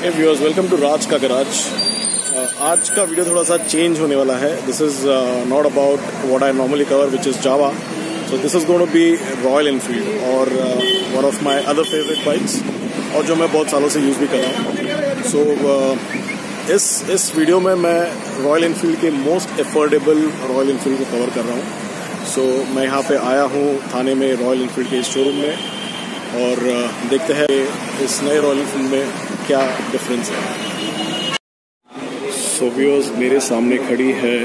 Viewers welcome to राज का garage आज का वीडियो थोड़ा सा चेंज होने वाला है. This is not about what I normally cover which is Jawa so this is going to be Royal Enfield और one of my other favourite bikes और जो मैं बहुत सालों से यूज़ भी कर रहा हूँ. सो uh, इस इस वीडियो में मैं रॉयल इनफील्ड के मोस्ट एफोर्डेबल रॉयल इनफील्ड को कवर कर रहा हूँ. सो so, मैं यहाँ पे आया हूँ थाने में रॉयल इनफील्ड के शोरूम में. और देखते हैं इस नए रॉयल इनफील्ड में क्या डिफरेंस है। सोवियोज मेरे सामने खड़ी है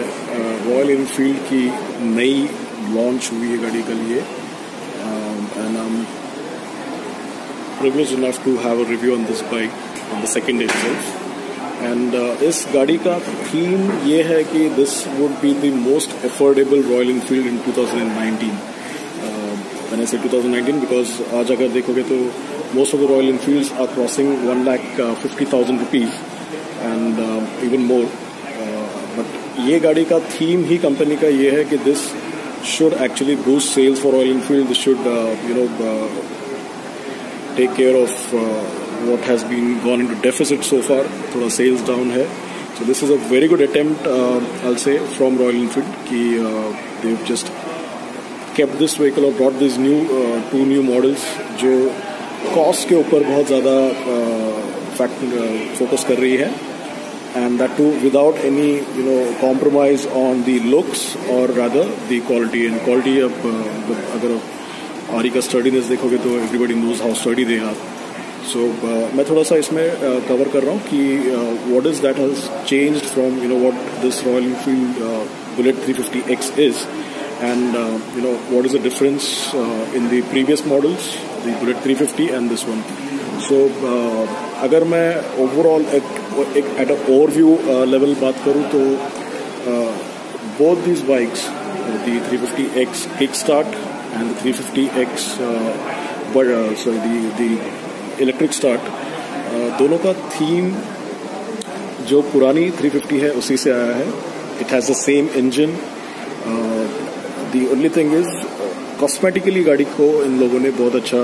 रॉयल इनफील्ड की नई लॉन्च हुई है गाड़ी के लिए। And I enough to have a review on this bike, on the second day and इस गाड़ी का थीम ये है कि this would be the most affordable Royal Enfield in 2019 N S because आज अगर देखोगे तो most of the Royal Enfields are crossing one lakh fifty thousand rupees and even more but ये गाड़ी का थीम ही कंपनी का ये है कि this should actually boost sales for Royal Enfield this should you know take care of what has been gone into deficit so थोड़ा sales down है. So this is a very good attempt also from Royal Enfield की they just kept this vehicle or brought these new uh, two new models जो cost के ऊपर बहुत ज़्यादा fact focus कर रही है। And that too without any you know compromise on the looks और rather the quality and quality अब अगर आरी का स्टडीनेस देखोगे तो everybody knows how sturdy they are so मैं थोड़ा सा इसमें कवर कर रहा हूँ कि what is that has change from you know what this Royal Enfield Bullet 350 X is and uh, you know what is the difference uh, in the previous models the bullet 350 and this one so uh, अगर मैं overall एक, एक at a overview level बात करूँ तो both these bikes the 350x kickstart and the 350x but sorry the the electric start दोनों का theme जो पुरानी 350 है उसी से आया है it has the same engine the only thing is cosmetically गाड़ी को इन लोगों ने बहुत अच्छा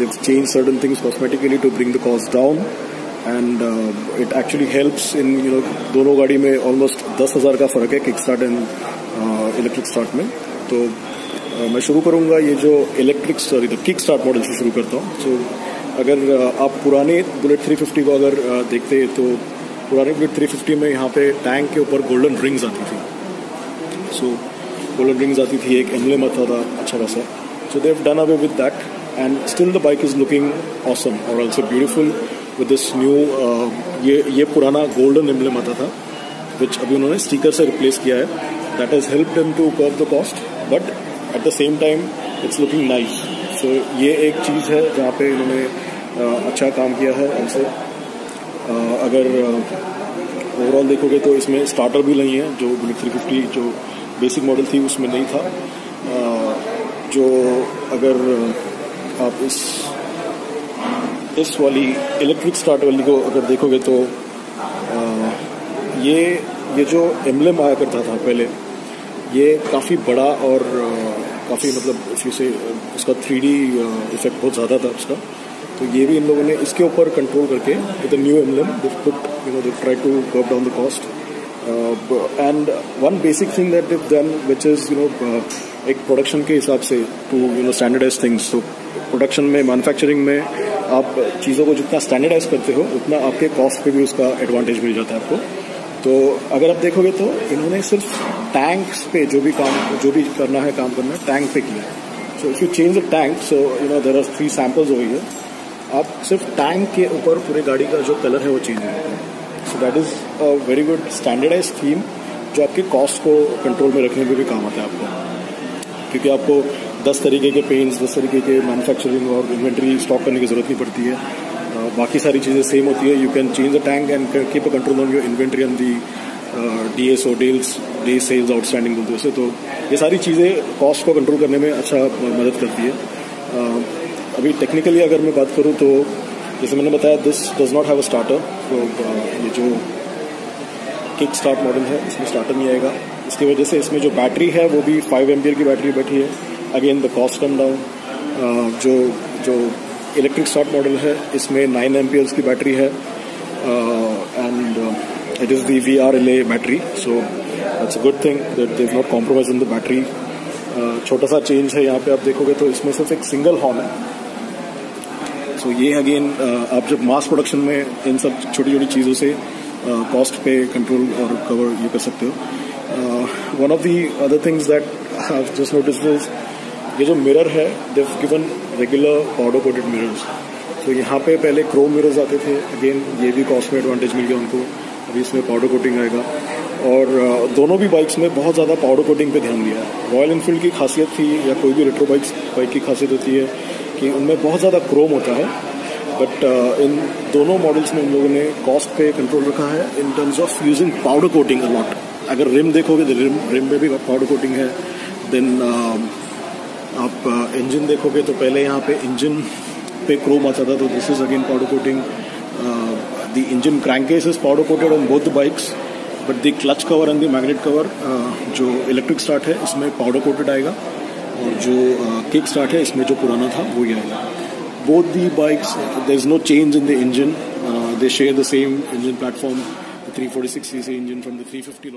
change certain things cosmetically to bring the cost down and it actually helps in you know दोनों गाड़ी में ऑलमोस्ट दस हज़ार का फ़र्क है kick start and electric start में। तो uh, मैं शुरू करूँगा ये जो electric sorry the kick start model से शुरू करता हूँ। सो so, अगर uh, आप पुराने बुलेट 350 को अगर uh, देखते तो पुराने बुलेट 350 में यहाँ पे टैंक के ऊपर गोल्डन रिंग्स आती थी। सो so, गोल्डन रिंग्स आती थी एक एम्बलेम आता था अच्छा खासा। So they've done away with that and still the bike is looking awesome और also beautiful with this new ये ये पुराना गोल्डन एम्बलेम आता था विच अभी उन्होंने स्टिकर से रिप्लेस किया है। That has help them to curve the cost but at the same time it's looking nice so ये एक चीज़ है जहाँ पे इन्होंने uh, अच्छा काम किया है हमसे uh, अगर ओवरऑल uh, देखोगे तो इसमें स्टार्टर भी नहीं है जो बुलेट थ्री फिफ्टी जो बेसिक मॉडल थी, उसमें नहीं था। जो अगर आप इस इस वाली इलेक्ट्रिक स्टार्ट वाली को अगर देखोगे तो ये ये जो एम्बलम आया करता था पहले, ये काफ़ी बड़ा और काफ़ी मतलब इसी से, उसका थ्री डी इफ़ेक्ट बहुत ज़्यादा था उसका। तो ये भी इन लोगों ने इसके ऊपर कंट्रोल करके with new emblem they put you know they try to curve down the cost and one basic thing that they've done which is you know एक प्रोडक्शन के हिसाब से to you know standardize things तो production में manufacturing में, आप चीज़ों को जितना स्टैंडर्डाइज करते हो, उतना आपके कॉस्ट पे भी उसका एडवांटेज मिल जाता है आपको। तो अगर आप देखोगे तो इन्होंने सिर्फ़ टैंक्स पे जो भी काम, जो भी करना है, काम करना है टैंक पे किया so if you change the tank so you know there are three samples हो गई है आप सिर्फ़ टैंक के ऊपर पूरे गाड़ी का जो कलर है, वो चेंज हो जाता है। So that is a very good standardize theme जो आपके कॉस्ट को कंट्रोल में रखने में भी काम आता है आपको। क्योंकि आपको दस तरीके के पेंट्स दस तरीके के मैन्युफैक्चरिंग और इन्वेंट्री स्टॉक करने की ज़रूरत नहीं पड़ती है। बाकी सारी चीज़ें सेम होती है। You can change the tank and keep a control on your inventory on the D S O deals day sales outstanding बोलते उसे तो ये सारी चीज़ें कॉस्ट को कंट्रोल करने में अच्छा मदद करती है। uh, अभी टेक्निकली अगर मैं बात करूँ तो जैसे मैंने बताया this does not have a starter तो ये जो किक स्टार्ट मॉडल है इसमें स्टार्टर नहीं आएगा। इसकी वजह से इसमें जो बैटरी है वो भी फाइव एम की बैटरी बैठी है। Again the cost come down जो जो इलेक्ट्रिक स्टार्ट मॉडल है इसमें नाइन एम की बैटरी है। And it is the V R L A battery so it's a good thing that they not compromise in the battery छोटा सा change है यहाँ पे आप देखोगे तो इसमें सिर्फ़ एक सिंगल हॉर्न है। सो so, ये अगेन uh, आप जब मास प्रोडक्शन में इन सब छोटी छोटी चीज़ों से कॉस्ट uh, पे कंट्रोल और कवर ये कर सकते हो। One of the other things that have just notice ये जो मिरर है they given regular powder coated mirrors तो यहाँ पे पहले क्रोम मिरर्स आते थे। अगेन ये भी कॉस्ट में एडवांटेज मिल गया उनको। अभी इसमें पाउडर कोटिंग आएगा। और दोनों भी बाइक्स में बहुत ज़्यादा पाउडर कोटिंग पे ध्यान दिया है। रॉयल इनफील्ड की खासियत थी या कोई भी रेट्रो बाइक्स बाइक की खासियत होती है कि उनमें बहुत ज़्यादा क्रोम होता है। बट इन दोनों मॉडल्स में उन लोगों ने कॉस्ट पे कंट्रोल रखा है. In terms of using powder coating a lot अगर रिम देखोगे तो रिम रिम में भी पाउडर कोटिंग है. देन आप इंजन देखोगे तो पहले यहाँ पे इंजन पे क्रोम आता था तो this is again powder coating the engine crankcase is powder coated on both the bikes but the clutch cover and the magnet cover जो इलेक्ट्रिक स्टार्ट है इसमें पाउडर कोटेड आएगा. और जो किक uh, स्टार्ट है इसमें जो पुराना था वो ही आएगा. Both the bikes there is no change in the engine they share the same engine platform 346 CC engine from the 350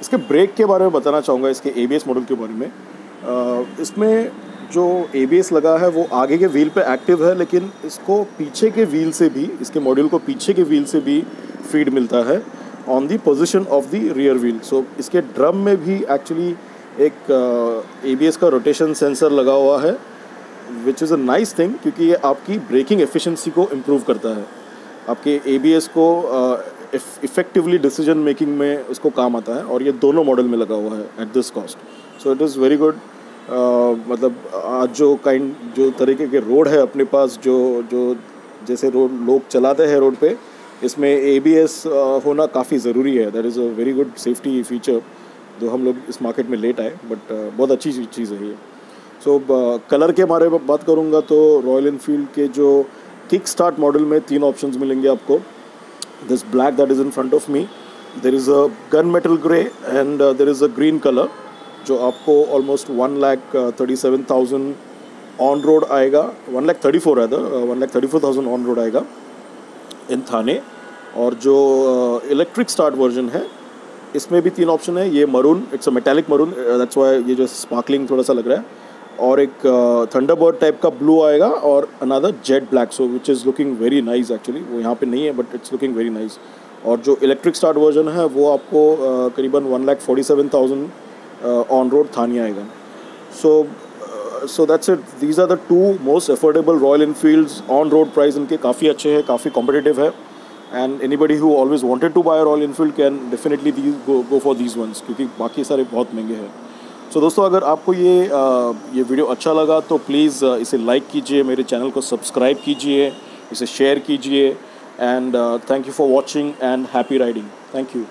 इसके ब्रेक के बारे में बताना चाहूँगा इसके एबीएस मॉडल के बारे में। Uh, इसमें जो एबीएस लगा है वो आगे के व्हील पे एक्टिव है लेकिन इसको पीछे के व्हील से भी इसके मॉड्यूल को पीछे के व्हील से भी फ़ीड मिलता है on the position of the rear wheel so इसके ड्रम में भी एक्चुअली एक ए uh, का रोटेशन सेंसर लगा हुआ है। Which is a nice thing क्योंकि ये आपकी ब्रेकिंग एफिशिएंसी को इम्प्रूव करता है। आपके एबीएस को इफ़ेक्टिवली डिसीज़न मेकिंग में उसको काम आता है और ये दोनों मॉडल में लगा हुआ है at this cost so it is very good मतलब आज जो काइंड जो तरीके के रोड है अपने पास, जो जो जैसे रोड लोग चलाते हैं रोड पे, इसमें ए होना काफ़ी ज़रूरी है। That is a very good safety feature जो हम लोग इस मार्केट में लेट आए बट बहुत अच्छी चीज़ है ये। So, कलर के बारे में बात करूँगा तो रॉयल इनफील्ड के जो किक स्टार्ट मॉडल में तीन ऑप्शंस मिलेंगे आपको। This black that is in front of me there is a gun metal grey and there is a green colour जो आपको almost one lakh thirty seven thousand on road आएगा। One lakh thirty four है one lakh thirty four thousand on road आएगा in थाने। और जो electric start version है इसमें भी तीन ऑप्शन है। ये maroon it's a metallic maroon that's why ये जो स्पार्कलिंग थोड़ा सा लग रहा है। और एक थंडरबर्ड टाइप का ब्लू आएगा और another jet black so which is looking very nice actually वो यहाँ पे नहीं है but it's looking very nice और जो इलेक्ट्रिक स्टार्ट वर्जन है वो आपको uh, करीबन one lakh forty seven thousand on road थानी आएगा। So so that's it these are the two most affordable Royal Enfield on road price इनके काफ़ी अच्छे हैं काफ़ी कॉम्पिटेटिव है। And anybody who always wanted to buy Royal Enfield can definitely these go for these ones क्योंकि बाकी सारे बहुत महँगे हैं। सो so, दोस्तों अगर आपको ये ये वीडियो अच्छा लगा तो प्लीज़ इसे लाइक कीजिए मेरे चैनल को सब्सक्राइब कीजिए इसे शेयर कीजिए and thank you for watching and happy riding thank you